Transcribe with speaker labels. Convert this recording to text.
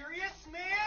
Speaker 1: serious, man?